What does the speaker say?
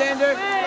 Standard.